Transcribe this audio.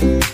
Bye.